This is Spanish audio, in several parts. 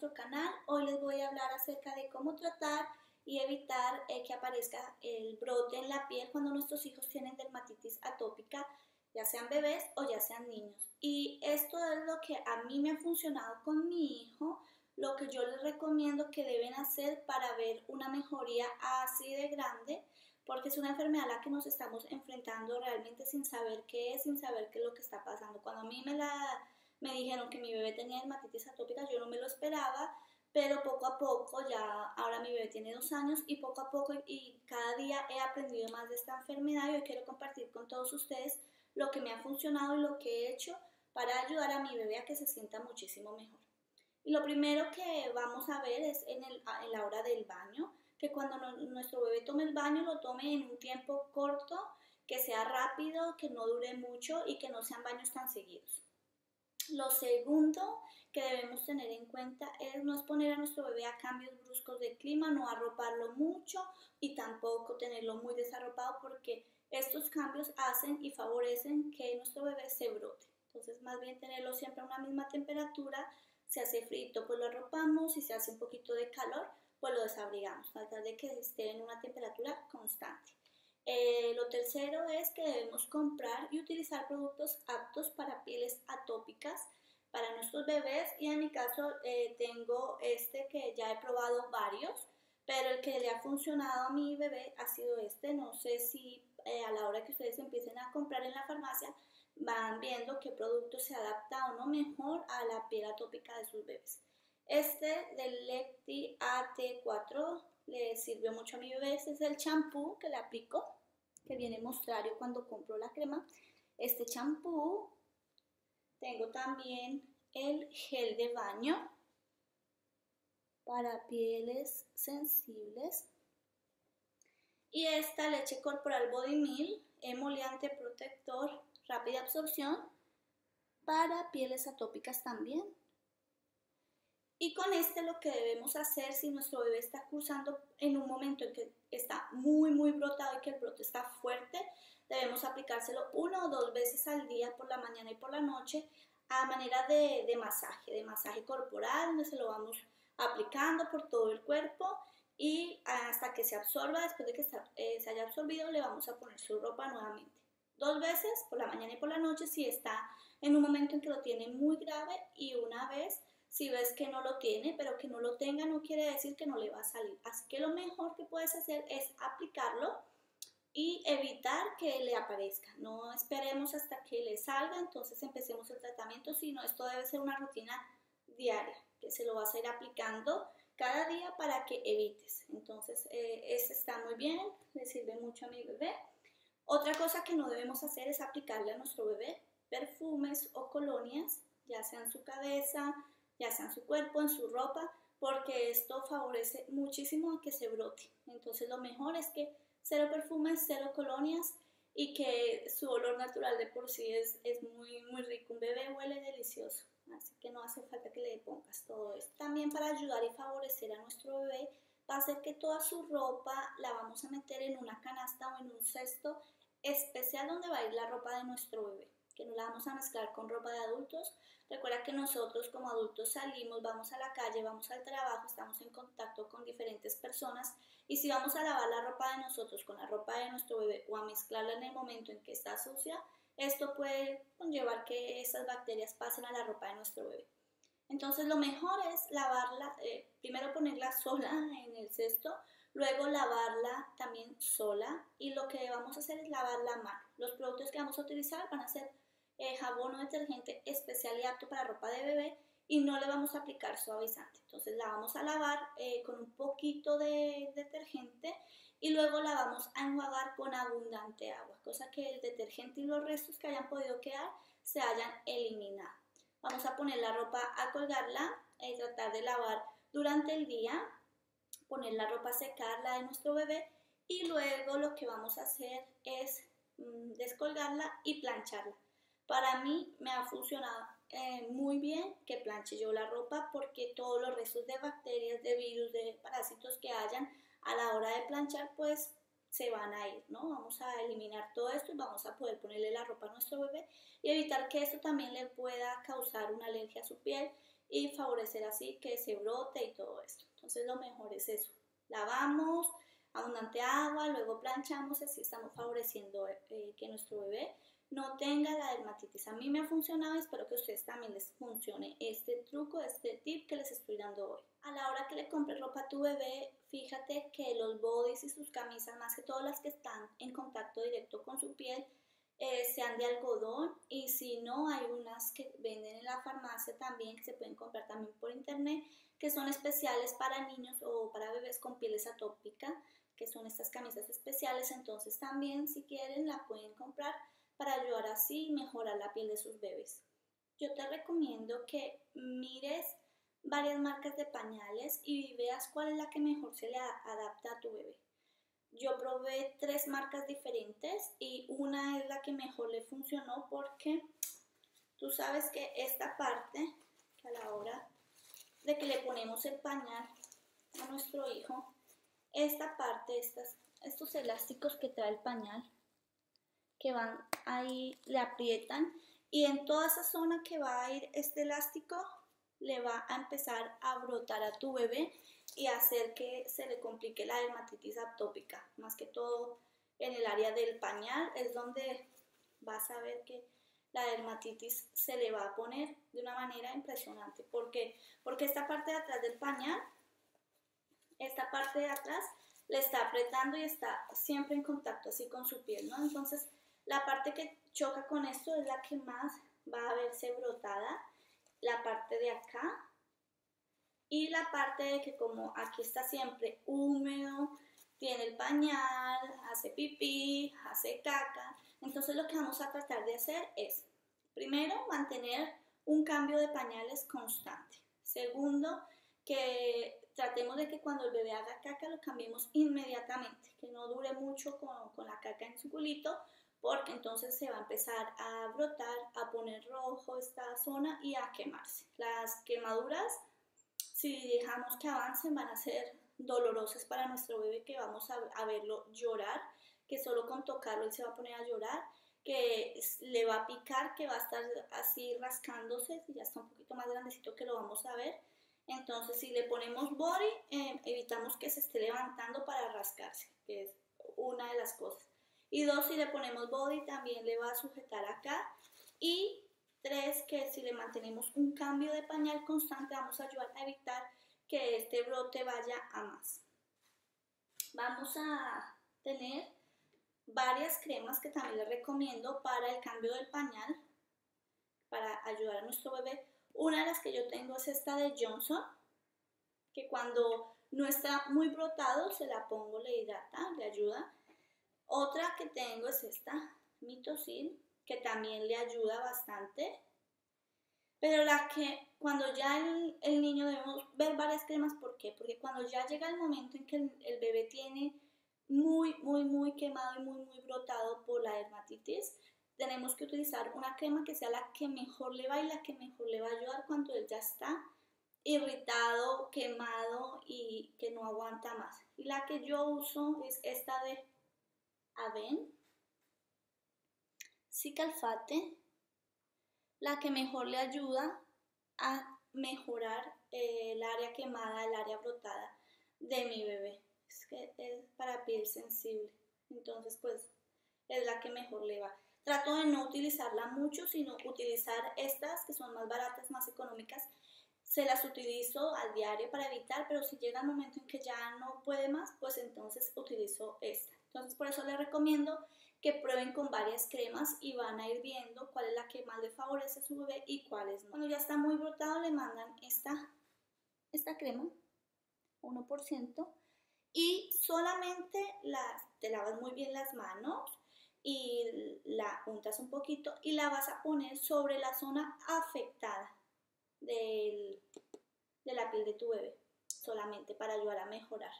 nuestro canal. Hoy les voy a hablar acerca de cómo tratar y evitar eh, que aparezca el brote en la piel cuando nuestros hijos tienen dermatitis atópica, ya sean bebés o ya sean niños. Y esto es lo que a mí me ha funcionado con mi hijo, lo que yo les recomiendo que deben hacer para ver una mejoría así de grande, porque es una enfermedad a la que nos estamos enfrentando realmente sin saber qué es, sin saber qué es lo que está pasando. Cuando a mí me la me dijeron que mi bebé tenía dermatitis atópica, yo no me lo esperaba, pero poco a poco, ya ahora mi bebé tiene dos años y poco a poco y cada día he aprendido más de esta enfermedad y hoy quiero compartir con todos ustedes lo que me ha funcionado y lo que he hecho para ayudar a mi bebé a que se sienta muchísimo mejor. Y lo primero que vamos a ver es en, el, en la hora del baño, que cuando nuestro bebé tome el baño lo tome en un tiempo corto, que sea rápido, que no dure mucho y que no sean baños tan seguidos. Lo segundo que debemos tener en cuenta es no exponer a nuestro bebé a cambios bruscos de clima, no arroparlo mucho y tampoco tenerlo muy desarropado porque estos cambios hacen y favorecen que nuestro bebé se brote. Entonces, más bien tenerlo siempre a una misma temperatura. Si hace frito, pues lo arropamos. Si se hace un poquito de calor, pues lo desabrigamos. Tratar de que esté en una temperatura constante. Eh, lo tercero es que debemos comprar y utilizar productos aptos para pieles atópicas para nuestros bebés y en mi caso eh, tengo este que ya he probado varios, pero el que le ha funcionado a mi bebé ha sido este. No sé si eh, a la hora que ustedes empiecen a comprar en la farmacia van viendo qué producto se adapta o no mejor a la piel atópica de sus bebés. Este del Lecti AT4 le sirvió mucho a mi bebé. Este es el champú que le aplico que viene mostrario cuando compro la crema. Este champú. Tengo también el gel de baño para pieles sensibles. Y esta leche corporal Body Meal, emoliente protector, rápida absorción para pieles atópicas también. Y con este lo que debemos hacer si nuestro bebé está cursando en un momento en que está muy, muy brotado y que el brote está fuerte, debemos aplicárselo una o dos veces al día por la mañana y por la noche a manera de, de masaje, de masaje corporal, donde se lo vamos aplicando por todo el cuerpo y hasta que se absorba, después de que eh, se haya absorbido, le vamos a poner su ropa nuevamente. Dos veces por la mañana y por la noche si está en un momento en que lo tiene muy grave y una vez si ves que no lo tiene, pero que no lo tenga no quiere decir que no le va a salir. Así que lo mejor que puedes hacer es aplicarlo y evitar que le aparezca. No esperemos hasta que le salga, entonces empecemos el tratamiento, sino esto debe ser una rutina diaria, que se lo vas a ir aplicando cada día para que evites. Entonces, eh, está muy bien, le sirve mucho a mi bebé. Otra cosa que no debemos hacer es aplicarle a nuestro bebé perfumes o colonias, ya sea en su cabeza, ya sea en su cuerpo, en su ropa, porque esto favorece muchísimo a que se brote. Entonces lo mejor es que cero perfumes, cero colonias y que su olor natural de por sí es, es muy, muy rico. Un bebé huele delicioso, así que no hace falta que le pongas todo esto. También para ayudar y favorecer a nuestro bebé va a ser que toda su ropa la vamos a meter en una canasta o en un cesto especial donde va a ir la ropa de nuestro bebé que no la vamos a mezclar con ropa de adultos. Recuerda que nosotros como adultos salimos, vamos a la calle, vamos al trabajo, estamos en contacto con diferentes personas y si vamos a lavar la ropa de nosotros con la ropa de nuestro bebé o a mezclarla en el momento en que está sucia, esto puede conllevar que esas bacterias pasen a la ropa de nuestro bebé. Entonces lo mejor es lavarla, eh, primero ponerla sola en el cesto, luego lavarla también sola y lo que vamos a hacer es lavar la mano. Los productos que vamos a utilizar van a ser eh, jabón o detergente especial y apto para ropa de bebé y no le vamos a aplicar suavizante. Entonces la vamos a lavar eh, con un poquito de detergente y luego la vamos a enjuagar con abundante agua, cosa que el detergente y los restos que hayan podido quedar se hayan eliminado. Vamos a poner la ropa a colgarla y tratar de lavar durante el día, poner la ropa a secar, la de nuestro bebé y luego lo que vamos a hacer es mm, descolgarla y plancharla. Para mí me ha funcionado eh, muy bien que planche yo la ropa porque todos los restos de bacterias, de virus, de parásitos que hayan a la hora de planchar pues se van a ir, ¿no? Vamos a eliminar todo esto y vamos a poder ponerle la ropa a nuestro bebé y evitar que esto también le pueda causar una alergia a su piel y favorecer así que se brote y todo esto. Entonces lo mejor es eso. Lavamos abundante agua, luego planchamos, así estamos favoreciendo eh, que nuestro bebé no tenga la dermatitis. A mí me ha funcionado y espero que a ustedes también les funcione este truco, este tip que les estoy dando hoy. A la hora que le compres ropa a tu bebé, fíjate que los bodies y sus camisas, más que todas las que están en contacto directo con su piel, eh, sean de algodón y si no, hay unas que venden en la farmacia también, que se pueden comprar también por internet, que son especiales para niños o para bebés con pieles atópica, que son estas camisas especiales, entonces también si quieren la pueden comprar para ayudar así y mejorar la piel de sus bebés. Yo te recomiendo que mires varias marcas de pañales y veas cuál es la que mejor se le adapta a tu bebé. Yo probé tres marcas diferentes y una es la que mejor le funcionó porque tú sabes que esta parte, que a la hora de que le ponemos el pañal a nuestro hijo, esta parte, estas, estos elásticos que trae el pañal, que van ahí, le aprietan y en toda esa zona que va a ir este elástico le va a empezar a brotar a tu bebé y hacer que se le complique la dermatitis atópica. Más que todo en el área del pañal es donde vas a ver que la dermatitis se le va a poner de una manera impresionante. ¿Por qué? Porque esta parte de atrás del pañal, esta parte de atrás, le está apretando y está siempre en contacto así con su piel, ¿no? Entonces, la parte que choca con esto es la que más va a verse brotada, la parte de acá y la parte de que como aquí está siempre húmedo, tiene el pañal, hace pipí, hace caca. Entonces lo que vamos a tratar de hacer es, primero, mantener un cambio de pañales constante. Segundo, que tratemos de que cuando el bebé haga caca lo cambiemos inmediatamente, que no dure mucho con, con la caca en su culito, porque entonces se va a empezar a brotar, a poner rojo esta zona y a quemarse. Las quemaduras, si dejamos que avancen, van a ser dolorosas para nuestro bebé, que vamos a, verlo llorar, que solo con tocarlo él se va a poner a llorar, que le va a picar, que va a estar así rascándose, si ya está un poquito más grandecito que lo vamos a ver. Entonces, si le ponemos body, eh, evitamos que se esté levantando para rascarse, que es una de las cosas. Y dos, si le ponemos body, también le va a sujetar acá. Y tres, que si le mantenemos un cambio de pañal constante, vamos a ayudar a evitar que este brote vaya a más. Vamos a tener varias cremas que también les recomiendo para el cambio del pañal, para ayudar a nuestro bebé. Una de las que yo tengo es esta de Johnson, que cuando no está muy brotado se la pongo, le hidrata, le ayuda. Otra que tengo es esta, mitosil, que también le ayuda bastante. Pero la que cuando ya el, niño debemos ver varias cremas, ¿por qué? Porque cuando ya llega el momento en que el, el bebé tiene muy, muy, muy quemado y muy, muy brotado por la dermatitis, tenemos que utilizar una crema que sea la que mejor le va y la que mejor le va a ayudar cuando él ya está irritado, quemado y que no aguanta más. Y la que yo uso es esta de Aven, Cicalfate, la que mejor le ayuda a mejorar eh, el área quemada, el área brotada de mi bebé. Es que es para piel sensible. Entonces, pues, es la que mejor le va. Trato de no utilizarla mucho, sino utilizar estas que son más baratas, más económicas. Se las utilizo al diario para evitar, pero si llega el momento en que ya no puede más, pues entonces utilizo esta. Entonces por eso les recomiendo que prueben con varias cremas y van a ir viendo cuál es la que más le favorece a su bebé y cuáles no. Cuando ya está muy brotado le mandan esta, esta crema, 1%, y solamente las, te lavas muy bien las manos y la untas un poquito y la vas a poner sobre la zona afectada de la piel de tu bebé, solamente para ayudar a mejorar.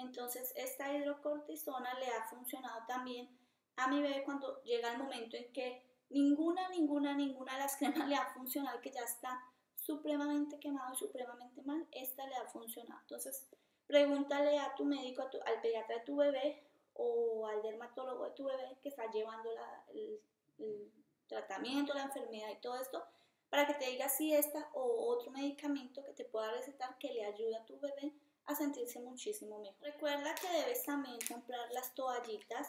Entonces, esta hidrocortisona le ha funcionado también a mi bebé cuando llega el momento en que ninguna, ninguna, ninguna de las cremas le ha funcionado, que ya está supremamente quemado supremamente mal, esta le ha funcionado. Entonces, pregúntale a tu médico, al pediatra de tu bebé o al dermatólogo de tu bebé que está llevando el, el tratamiento, la enfermedad y todo esto, para que te diga si esta o otro medicamento que te pueda recetar que le ayude a tu bebé a sentirse muchísimo mejor. Recuerda que debes también comprar las toallitas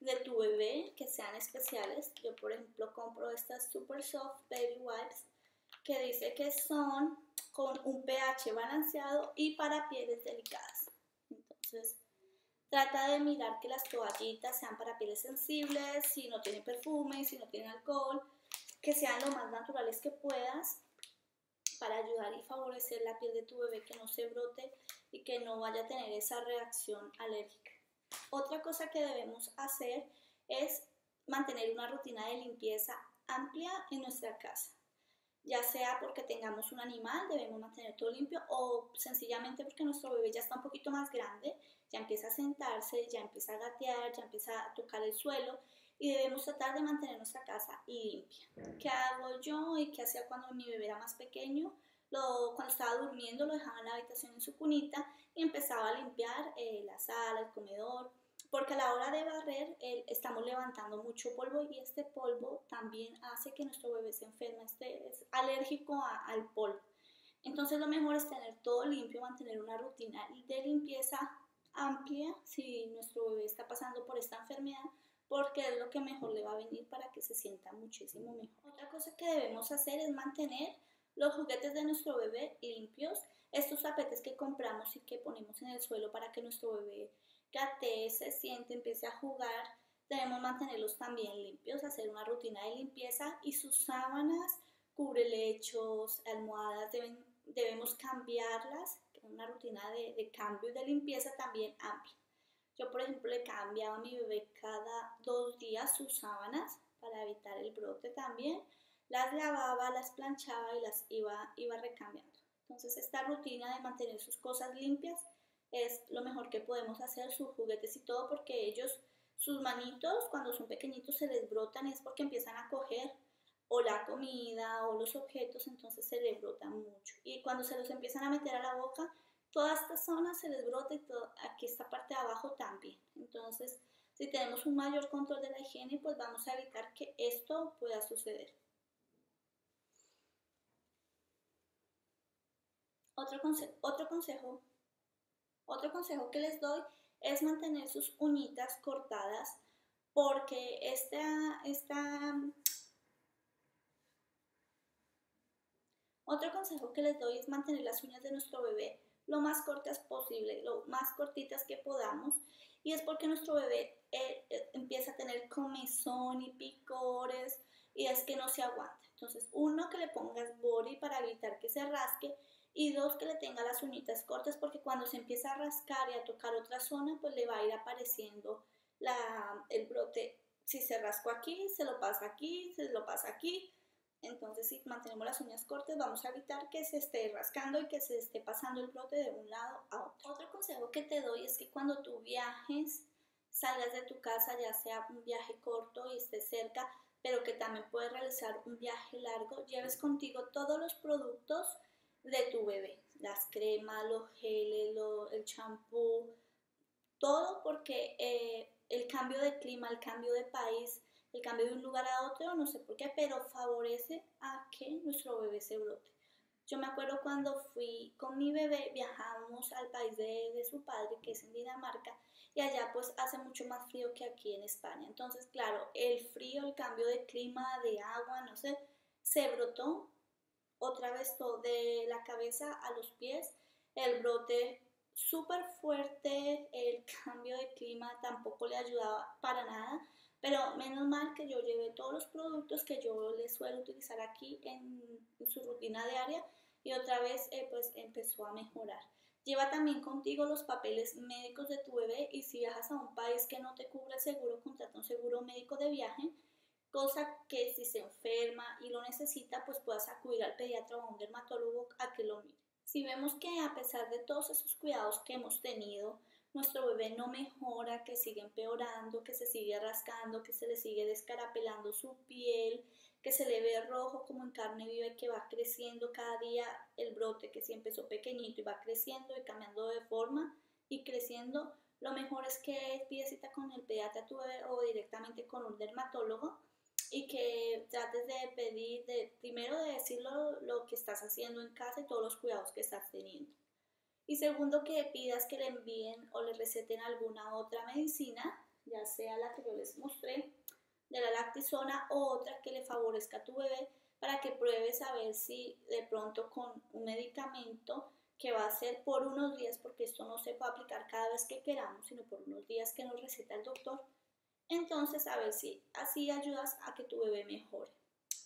de tu bebé que sean especiales. Yo por ejemplo compro estas Super Soft Baby Wipes que dice que son con un pH balanceado y para pieles delicadas. Entonces, trata de mirar que las toallitas sean para pieles sensibles, si no tienen perfume, si no tienen alcohol, que sean lo más naturales que puedas para ayudar y favorecer la piel de tu bebé que no se brote y que no vaya a tener esa reacción alérgica. Otra cosa que debemos hacer es mantener una rutina de limpieza amplia en nuestra casa ya sea porque tengamos un animal, debemos mantener todo limpio, o sencillamente porque nuestro bebé ya está un poquito más grande, ya empieza a sentarse, ya empieza a gatear, ya empieza a tocar el suelo y debemos tratar de mantener nuestra casa limpia. ¿Qué hago yo y qué hacía cuando mi bebé era más pequeño? Lo, cuando estaba durmiendo lo dejaba en la habitación en su cunita y empezaba a limpiar eh, la sala, el comedor, porque a la hora de barrer estamos levantando mucho polvo y este polvo también hace que nuestro bebé se enferme, este es alérgico al polvo. Entonces lo mejor es tener todo limpio, mantener una rutina de limpieza amplia si nuestro bebé está pasando por esta enfermedad, porque es lo que mejor le va a venir para que se sienta muchísimo mejor. Otra cosa que debemos hacer es mantener los juguetes de nuestro bebé limpios, estos tapetes que compramos y que ponemos en el suelo para que nuestro bebé gatee, se siente, empiece a jugar, debemos mantenerlos también limpios, hacer una rutina de limpieza y sus sábanas, cubre lechos, almohadas, debemos cambiarlas, una rutina de, de cambio y de limpieza también amplia. Yo, por ejemplo, le cambiaba a mi bebé cada dos días sus sábanas para evitar el brote también. Las lavaba, las planchaba y las iba, iba recambiando. Entonces, esta rutina de mantener sus cosas limpias es lo mejor que podemos hacer, sus juguetes y todo, porque ellos, sus manitos, cuando son pequeñitos, se les brotan, es porque empiezan a coger o la comida o los objetos, entonces se les brotan mucho. Y cuando se los empiezan a meter a la boca, toda esta zona se les brota y todo, aquí esta parte de abajo también. Entonces, si tenemos un mayor control de la higiene, pues vamos a evitar que esto pueda suceder. Otro, otro consejo otro consejo que les doy es mantener sus uñitas cortadas porque esta, esta... Otro consejo que les doy es mantener las uñas de nuestro bebé lo más cortas posible, lo más cortitas que podamos. Y es porque nuestro bebé eh, eh, empieza a tener comezón y picores y es que no se aguanta. Entonces, uno, que le pongas body para evitar que se rasque y dos, que le tenga las uñitas cortas porque cuando se empieza a rascar y a tocar otra zona, pues le va a ir apareciendo la, el brote. Si se rascó aquí, se lo pasa aquí, se lo pasa aquí. Entonces, si mantenemos las uñas cortas, vamos a evitar que se esté rascando y que se esté pasando el brote de un lado a otro. Otro consejo que te doy es que cuando tú viajes, salgas de tu casa, ya sea un viaje corto y estés cerca, pero que también puedes realizar un viaje largo, lleves contigo todos los productos de tu bebé, las cremas, los geles, el champú, todo porque eh, el cambio de clima, el cambio de país, el cambio de un lugar a otro, no sé por qué, pero favorece a que nuestro bebé se brote. Yo me acuerdo cuando fui con mi bebé, viajamos al país de, de, su padre, que es en Dinamarca, y allá pues hace mucho más frío que aquí en España. Entonces, claro, el frío, el cambio de clima, de agua, no sé, se brotó otra vez todo de la cabeza a los pies, el brote súper fuerte, el cambio de clima tampoco le ayudaba para nada, pero menos mal que yo llevé todos los productos que yo le suelo utilizar aquí en, su rutina diaria y otra vez eh, pues empezó a mejorar. Lleva también contigo los papeles médicos de tu bebé y si viajas a un país que no te cubre el seguro, contrata un seguro médico de viaje cosa que si se enferma y lo necesita, pues puedas acudir al pediatra o a un dermatólogo a que lo mire. Si vemos que a pesar de todos esos cuidados que hemos tenido, nuestro bebé no mejora, que sigue empeorando, que se sigue rascando, que se le sigue descarapelando su piel, que se le ve rojo como en carne viva y que va creciendo cada día el brote que si empezó pequeñito y va creciendo y cambiando de forma y creciendo, lo mejor es que pides cita con el pediatra tu bebé o directamente con un dermatólogo y que trates de pedir, de, primero de decirlo lo que estás haciendo en casa y todos los cuidados que estás teniendo. Y segundo, que pidas que le envíen o le receten alguna otra medicina, ya sea la que yo les mostré, de la lactisona o otra que le favorezca a tu bebé para que pruebes a ver si de pronto con un medicamento que va a ser por unos días, porque esto no se puede aplicar cada vez que queramos, sino por unos días que nos receta el doctor, entonces a ver si así ayudas a que tu bebé mejore.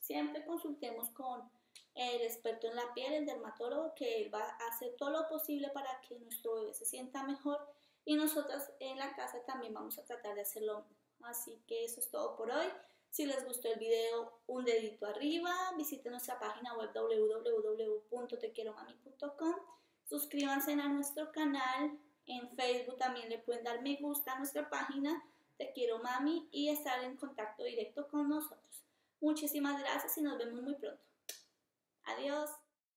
Siempre consultemos con el experto en la piel, el dermatólogo, que él va a hacer todo lo posible para que nuestro bebé se sienta mejor y nosotras en la casa también vamos a tratar de hacerlo. Así que eso es todo por hoy. Si les gustó el video, un dedito arriba, visiten nuestra página web www.tequieromami.com, suscríbanse a nuestro canal, en Facebook también le pueden dar me gusta a nuestra página Te Quiero Mami y estar en contacto directo con nosotros. Muchísimas gracias y nos vemos muy pronto. Adiós.